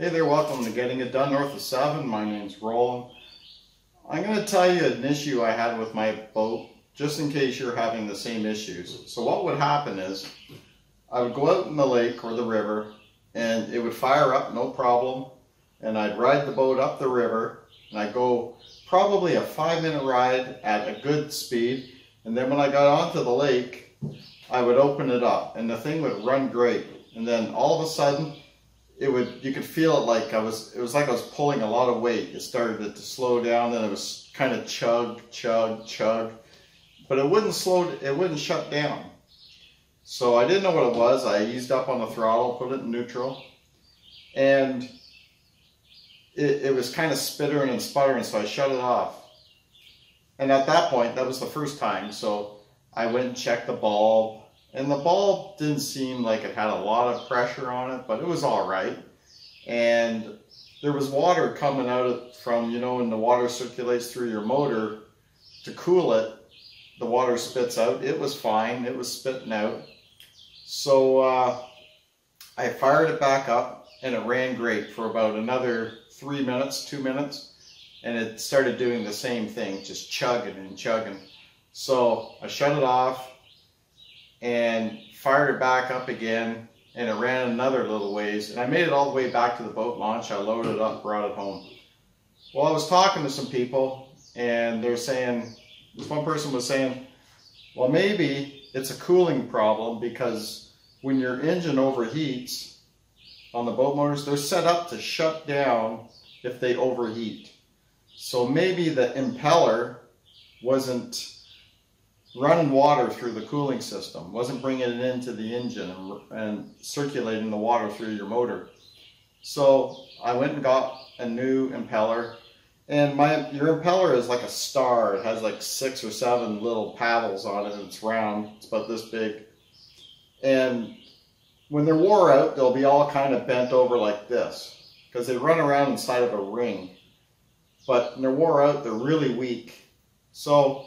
Hey there, welcome to Getting It Done North of 7. My name's Roland. I'm going to tell you an issue I had with my boat, just in case you're having the same issues. So what would happen is, I would go out in the lake or the river, and it would fire up, no problem, and I'd ride the boat up the river, and I'd go probably a five minute ride at a good speed, and then when I got onto the lake, I would open it up, and the thing would run great. And then all of a sudden, it would you could feel it like I was it was like I was pulling a lot of weight. It started to slow down, then it was kind of chug, chug, chug, but it wouldn't slow. It wouldn't shut down. So I didn't know what it was. I eased up on the throttle, put it in neutral, and it, it was kind of spittering and sputtering. So I shut it off. And at that point, that was the first time. So I went and checked the bulb and the bulb didn't seem like it had a lot of pressure on it, but it was all right. And there was water coming out of, from, you know, when the water circulates through your motor to cool it, the water spits out. It was fine. It was spitting out. So uh, I fired it back up and it ran great for about another three minutes, two minutes. And it started doing the same thing, just chugging and chugging. So I shut it off and fired it back up again and it ran another little ways and I made it all the way back to the boat launch. I loaded it up, brought it home. Well, I was talking to some people and they're saying, this one person was saying, well, maybe it's a cooling problem because when your engine overheats on the boat motors, they're set up to shut down if they overheat. So maybe the impeller wasn't running water through the cooling system, wasn't bringing it into the engine and, and, circulating the water through your motor. So I went and got a new impeller and my your impeller is like a star. It has like six or seven little paddles on it it's round. It's about this big. And when they're wore out, they'll be all kind of bent over like this because they run around inside of a ring. But when they're wore out, they're really weak. So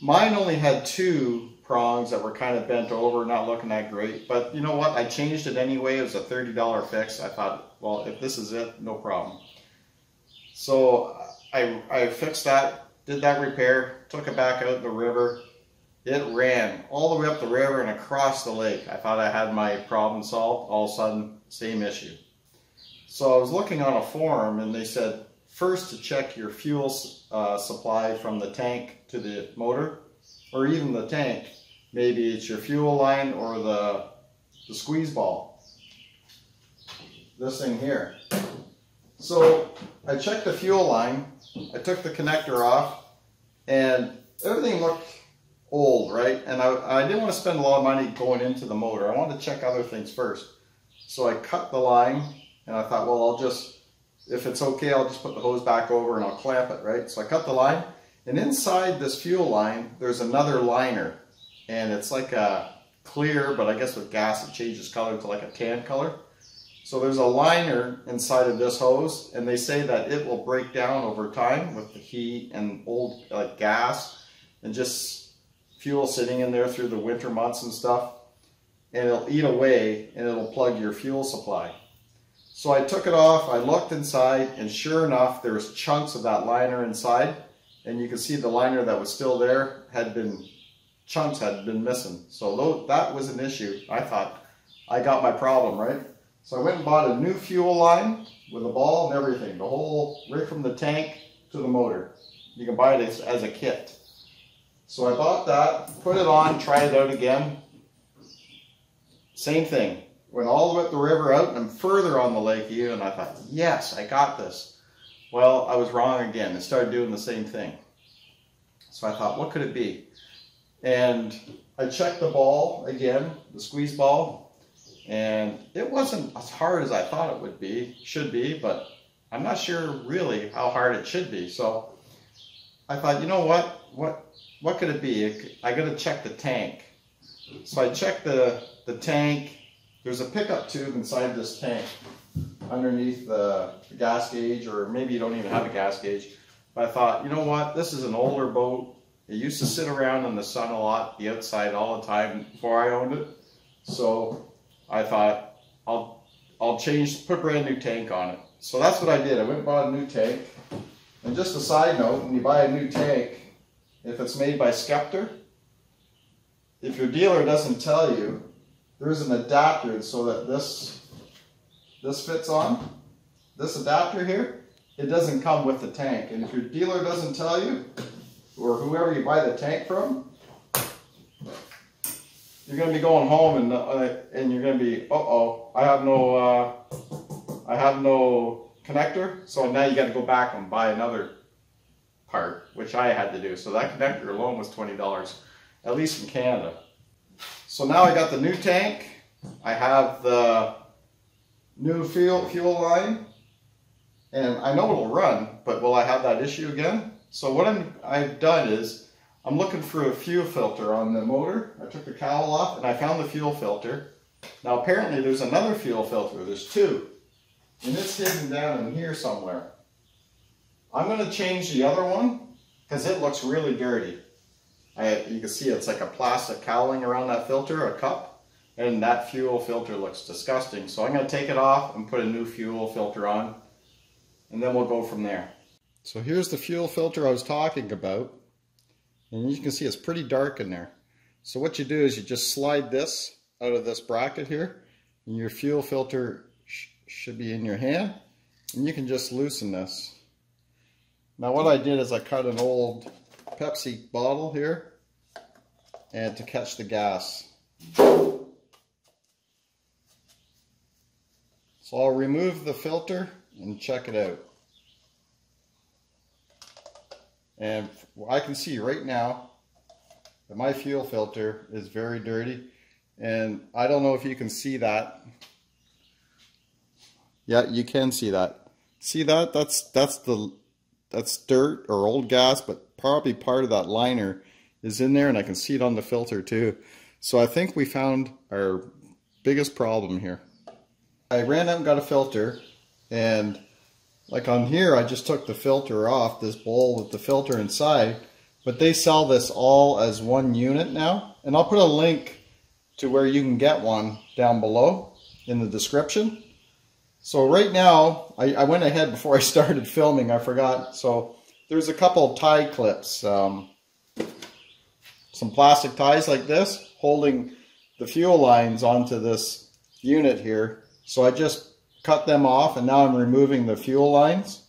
Mine only had two prongs that were kind of bent over, not looking that great. But you know what? I changed it anyway. It was a $30 fix. I thought, well, if this is it, no problem. So I, I fixed that, did that repair, took it back out the river. It ran all the way up the river and across the lake. I thought I had my problem solved. All of a sudden, same issue. So I was looking on a forum and they said, first to check your fuel uh, supply from the tank to the motor, or even the tank. Maybe it's your fuel line or the, the squeeze ball. This thing here. So I checked the fuel line, I took the connector off, and everything looked old, right? And I, I didn't want to spend a lot of money going into the motor. I wanted to check other things first. So I cut the line, and I thought, well, I'll just if it's okay, I'll just put the hose back over and I'll clamp it, right? So I cut the line, and inside this fuel line, there's another liner, and it's like a clear, but I guess with gas it changes color to like a tan color. So there's a liner inside of this hose, and they say that it will break down over time with the heat and old like gas and just fuel sitting in there through the winter months and stuff. And it'll eat away and it'll plug your fuel supply. So I took it off, I looked inside, and sure enough, there was chunks of that liner inside. And you can see the liner that was still there had been, chunks had been missing. So that was an issue. I thought, I got my problem, right? So I went and bought a new fuel line with a ball and everything. The whole, right from the tank to the motor. You can buy it as a kit. So I bought that, put it on, tried it out again. Same thing went all the way up the river out and I'm further on the lake even. And I thought, yes, I got this. Well, I was wrong again. It started doing the same thing. So I thought, what could it be? And I checked the ball again, the squeeze ball, and it wasn't as hard as I thought it would be, should be, but I'm not sure really how hard it should be. So I thought, you know what? What what could it be? I got to check the tank. So I checked the the tank there's a pickup tube inside this tank underneath the, the gas gauge, or maybe you don't even have a gas gauge. But I thought, you know what, this is an older boat. It used to sit around in the sun a lot, the outside all the time before I owned it. So I thought, I'll, I'll change, put a brand new tank on it. So that's what I did. I went and bought a new tank. And just a side note, when you buy a new tank, if it's made by Scepter, if your dealer doesn't tell you, there's an adapter so that this this fits on. This adapter here, it doesn't come with the tank. And if your dealer doesn't tell you, or whoever you buy the tank from, you're going to be going home and uh, and you're going to be, uh oh, I have no uh, I have no connector, so now you got to go back and buy another part, which I had to do. So that connector alone was twenty dollars, at least in Canada. So now I got the new tank. I have the new fuel fuel line, and I know it'll run, but will I have that issue again? So what I'm, I've done is I'm looking for a fuel filter on the motor. I took the cowl off and I found the fuel filter. Now apparently there's another fuel filter. There's two. And it's hidden down in here somewhere. I'm going to change the other one because it looks really dirty. I, you can see it's like a plastic cowling around that filter, a cup. And that fuel filter looks disgusting. So I'm going to take it off and put a new fuel filter on. And then we'll go from there. So here's the fuel filter I was talking about. And you can see it's pretty dark in there. So what you do is you just slide this out of this bracket here. And your fuel filter sh should be in your hand. And you can just loosen this. Now what I did is I cut an old Pepsi bottle here and to catch the gas. So I'll remove the filter and check it out. And I can see right now that my fuel filter is very dirty. And I don't know if you can see that. Yeah, you can see that. See that? That's that's the that's dirt or old gas, but probably part of that liner is in there and I can see it on the filter too. So I think we found our biggest problem here. I ran out and got a filter and like on here, I just took the filter off, this bowl with the filter inside, but they sell this all as one unit now. And I'll put a link to where you can get one down below in the description. So right now, I, I went ahead before I started filming, I forgot. So there's a couple tie clips, um, some plastic ties like this, holding the fuel lines onto this unit here. So I just cut them off and now I'm removing the fuel lines.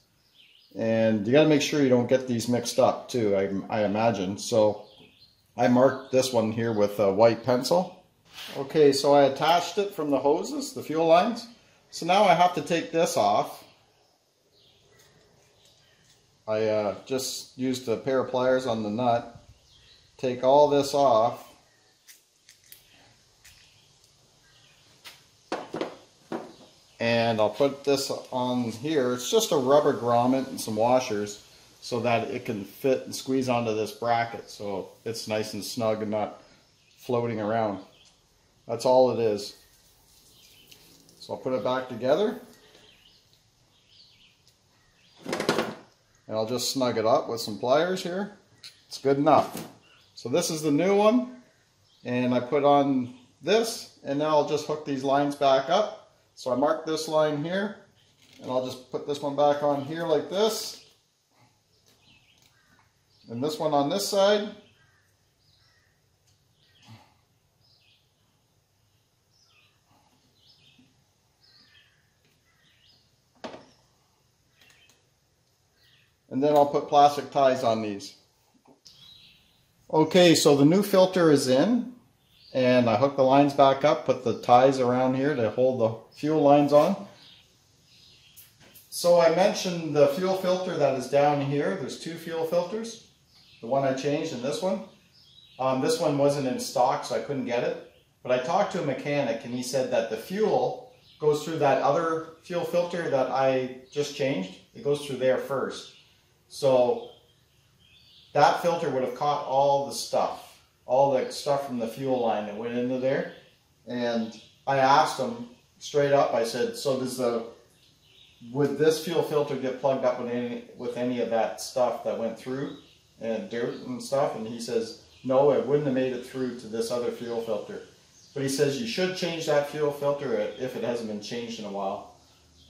And you got to make sure you don't get these mixed up too, I, I imagine. So I marked this one here with a white pencil. Okay, so I attached it from the hoses, the fuel lines. So now I have to take this off. I uh, just used a pair of pliers on the nut. Take all this off. and I'll put this on here. It's just a rubber grommet and some washers so that it can fit and squeeze onto this bracket so it's nice and snug and not floating around. That's all it is. So I'll put it back together and I'll just snug it up with some pliers here. It's good enough. So this is the new one and I put on this and now I'll just hook these lines back up so I mark this line here, and I'll just put this one back on here like this. And this one on this side. And then I'll put plastic ties on these. Okay, so the new filter is in and I hook the lines back up, put the ties around here to hold the fuel lines on. So I mentioned the fuel filter that is down here. There's two fuel filters. The one I changed and this one. Um, this one wasn't in stock, so I couldn't get it. But I talked to a mechanic and he said that the fuel goes through that other fuel filter that I just changed. It goes through there first. So that filter would have caught all the stuff all the stuff from the fuel line that went into there. And I asked him straight up, I said, so does the, would this fuel filter get plugged up with any, with any of that stuff that went through and dirt and stuff? And he says, no, it wouldn't have made it through to this other fuel filter. but he says you should change that fuel filter if it hasn't been changed in a while.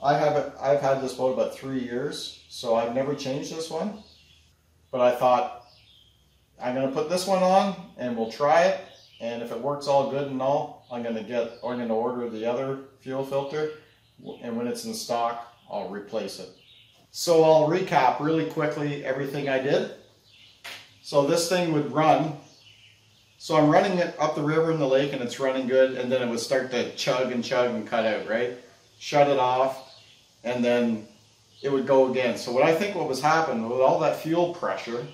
I haven't, I've had this boat about three years, so I've never changed this one. But I thought, I'm gonna put this one on and we'll try it. And if it works all good and all, I'm gonna get, I'm gonna order the other fuel filter. And when it's in stock, I'll replace it. So I'll recap really quickly everything I did. So this thing would run. So I'm running it up the river in the lake and it's running good and then it would start to chug and chug and cut out, right? Shut it off and then it would go again. So what I think what was happening with all that fuel pressure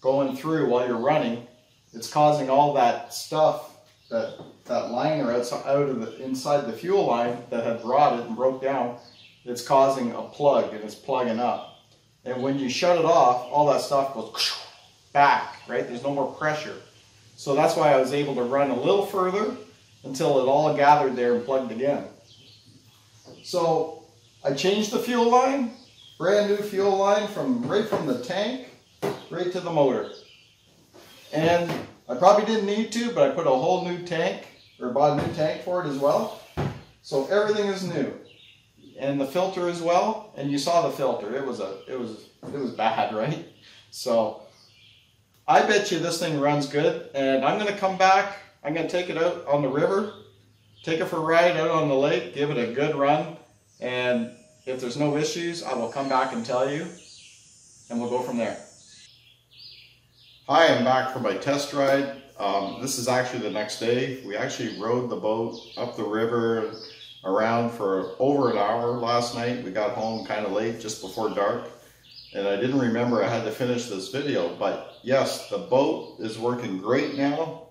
going through while you're running, it's causing all that stuff, that, that liner out of the, inside the fuel line that had rotted and broke down, it's causing a plug and it's plugging up. And when you shut it off, all that stuff goes back, right? There's no more pressure. So that's why I was able to run a little further until it all gathered there and plugged again. So I changed the fuel line, brand new fuel line from right from the tank right to the motor. And I probably didn't need to, but I put a whole new tank or bought a new tank for it as well. So everything is new. And the filter as well. And you saw the filter. It was a it was it was bad, right? So I bet you this thing runs good, and I'm going to come back. I'm going to take it out on the river, take it for a ride out on the lake, give it a good run, and if there's no issues, I will come back and tell you, and we'll go from there. Hi, I'm back for my test ride. Um, this is actually the next day. We actually rode the boat up the river around for over an hour last night. We got home kind of late, just before dark and I didn't remember I had to finish this video, but yes, the boat is working great now,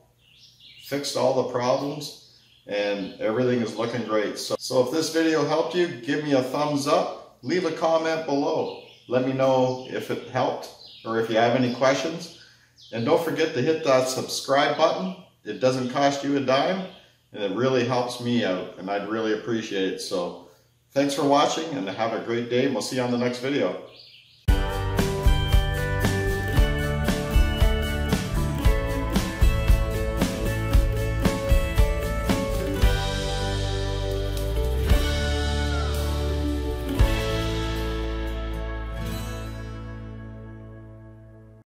fixed all the problems, and everything is looking great. So, so if this video helped you, give me a thumbs up, leave a comment below. Let me know if it helped or if you have any questions. And don't forget to hit that subscribe button. It doesn't cost you a dime, and it really helps me out, and I'd really appreciate it. So thanks for watching, and have a great day, and we'll see you on the next video.